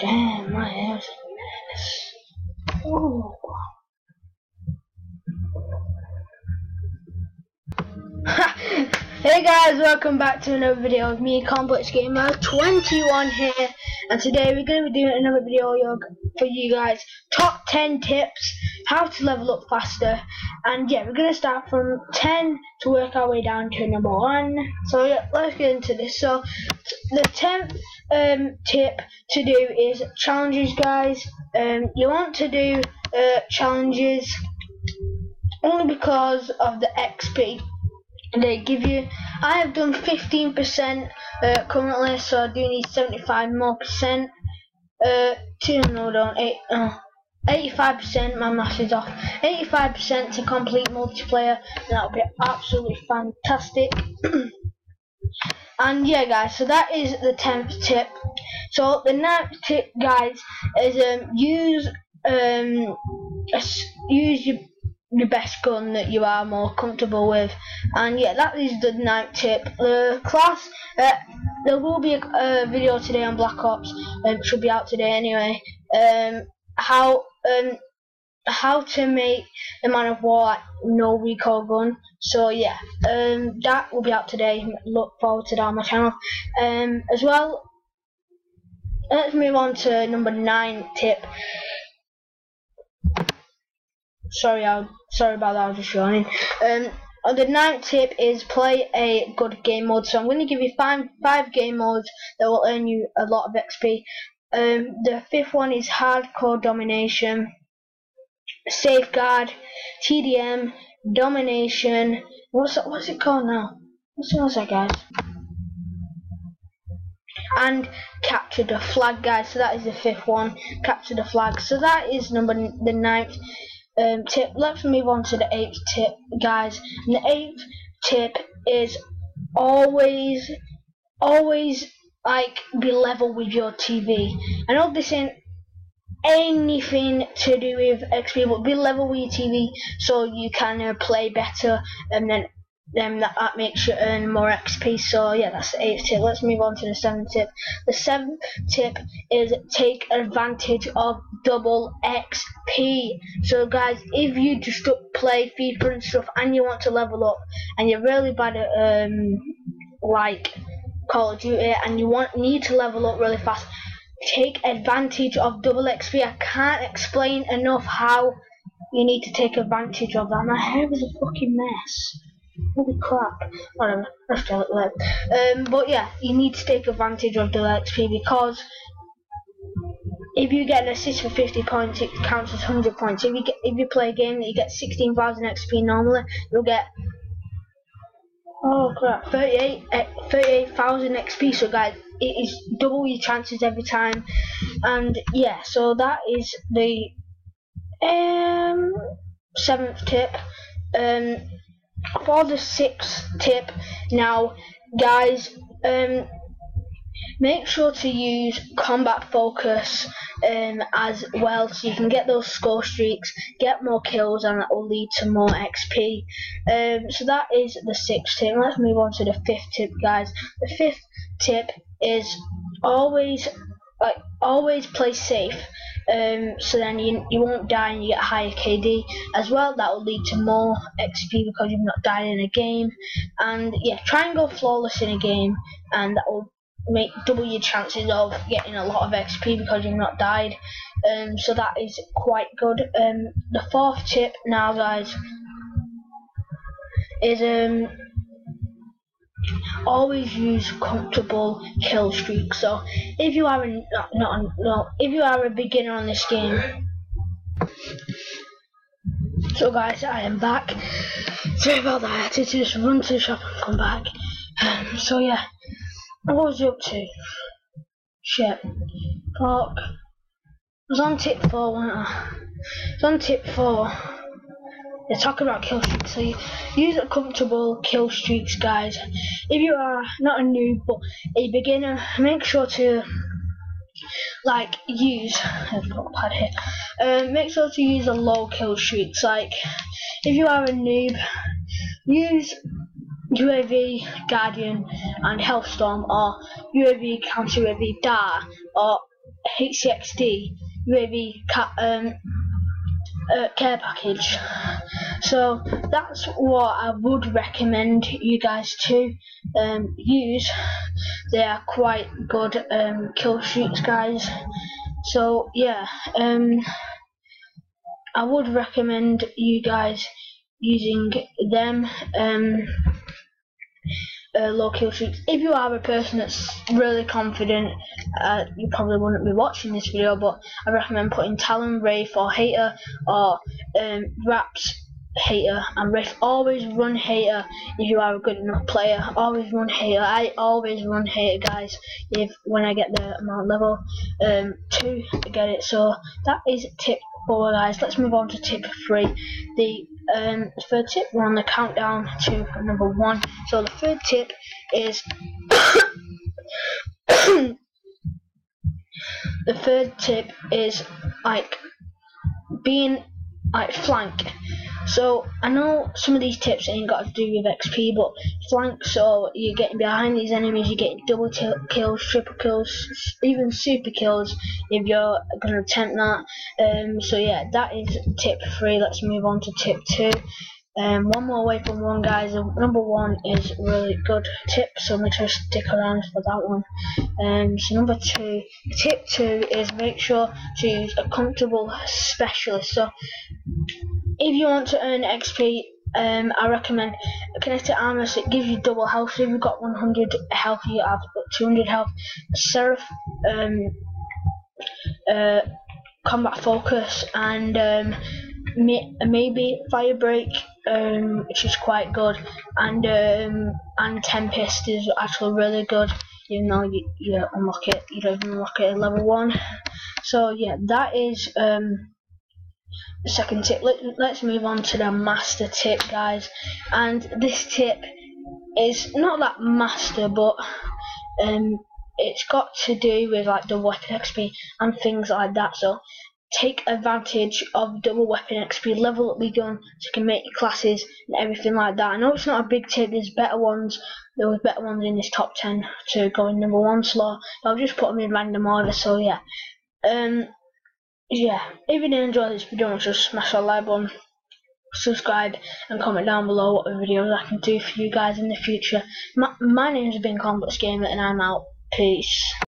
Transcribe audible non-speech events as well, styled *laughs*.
Damn, my hair's a mess. Ooh. *laughs* hey guys, welcome back to another video of me, Complex Gamer 21 here, and today we're going to be doing another video for you guys, top 10 tips, how to level up faster, and yeah, we're going to start from 10 to work our way down to number 1, so yeah, let's get into this, so the 10th um, tip to do is challenges guys, um, you want to do uh, challenges only because of the XP they give you I have done 15% uh, currently so I do need 75 more percent. Uh, two no don't eight uh, 85% my math is off. 85% to complete multiplayer that would be absolutely fantastic *clears throat* and yeah guys so that is the 10th tip. So the ninth tip guys is um, use um, use your the best gun that you are more comfortable with. And yeah that is the ninth tip. The class uh, there will be a, a, video today on Black Ops um, should be out today anyway. Um, how um, how to make the man of war no recoil gun so yeah um, that will be out today look forward to that on my channel um, as well let's move on to number nine tip sorry I'll sorry about that, I was just yawning. Um, the ninth tip is play a good game mode. So I'm going to give you five five game modes that will earn you a lot of XP. Um, the fifth one is hardcore domination, safeguard, TDM, domination. What's that, what's it called now? What's that, guys? And capture the flag, guys. So that is the fifth one. Capture the flag. So that is number the ninth um, tip. Let's move on to the eighth tip, guys. And the eighth tip is always, always like be level with your TV. I know this ain't anything to do with XP, but be level with your TV so you can uh, play better and then then that, that makes you earn more XP. So yeah, that's the eighth tip. Let's move on to the seventh tip. The seventh tip is take advantage of double XP. So guys, if you just play FIFA and stuff and you want to level up and you're really bad at um like Call of Duty and you want need to level up really fast, take advantage of double XP. I can't explain enough how you need to take advantage of that. My hair is a fucking mess. Holy crap. Whatever, let's do it there. Um, but yeah, you need to take advantage of double XP because if you get an assist for 50 points, it counts as 100 points. If you get, if you play a game that you get 16,000 XP normally, you'll get oh crap 38 38,000 XP. So guys, it is double your chances every time, and yeah, so that is the um seventh tip. Um, for the sixth tip now guys um, make sure to use combat focus um, as well so you can get those score streaks get more kills and that will lead to more XP um, so that is the sixth tip. Let's move on to the fifth tip guys. The fifth tip is always like always play safe um, so then you, you won't die and you get higher KD as well that will lead to more XP because you've not died in a game. And yeah try and go flawless in a game and that will make double your chances of getting a lot of XP because you've not died. Um, so that is quite good. Um, the fourth tip now guys is um always use comfortable kill streaks. So if you are a, not, not no, if you are a beginner on this game. So guys, I am back. Sorry about that. I had to just run to the shop and come back. Um, so yeah, what was you up to? Shit. Fuck. I was on tip four, wasn't I? I was on tip four. They're talking about kill streaks, so use a comfortable kill streaks, guys. If you are not a noob but a beginner, make sure to like use. I've got a pad here. Um, make sure to use a low kill streaks. Like if you are a noob, use UAV, Guardian, and Hellstorm, or UAV, Counter UAV, Dart, or HCXD UAV um, uh, care package. So that's what I would recommend you guys to um, use. They are quite good um, kill streaks, guys. So yeah, um, I would recommend you guys using them. Um, uh, low kill streaks. If you are a person that's really confident, uh, you probably wouldn't be watching this video, but I recommend putting Talon, Wraith, or Hater, or um, Raps, Hater, and Wraith. Always run Hater if you are a good enough player. Always run Hater. I always run Hater, guys, if when I get the amount level um, 2 to get it. So that is tip 4, guys. Let's move on to tip 3. The um, third tip, we're on the countdown to number one. So the third tip is *coughs* the third tip is like being like flank. So I know some of these tips ain't got to do with XP, but flank. So you're getting behind these enemies, you're getting double kills, triple kills, even super kills if you're gonna attempt that. Um, so yeah, that is tip three. Let's move on to tip two. Um, one more away from one, guys. Number one is really good tip, so make sure to stick around for that one. Um, so number two, tip two is make sure to use a comfortable specialist. So if you want to earn XP, um, I recommend Kinetic Armor. It gives you double health. So if you've got 100 health, you have 200 health. Seraph, um, uh, Combat Focus, and um, may maybe Fire Break, um, which is quite good, and um, and Tempest is actually really good. Even though you, you unlock it, you don't unlock it at level one. So yeah, that is um, the second tip. Let, let's move on to the master tip, guys. And this tip is not that master, but um, it's got to do with like the weapon XP and things like that. So take advantage of double weapon XP, level up your gun so you can make your classes and everything like that. I know it's not a big tip, there's better ones, there was better ones in this top 10 to go in number one slot, I'll just put them in random order, so yeah. Um, yeah, if you did enjoy this video, just smash that like button, subscribe, and comment down below what videos I can do for you guys in the future. My, my name has been Complex Gamer, and I'm out. Peace.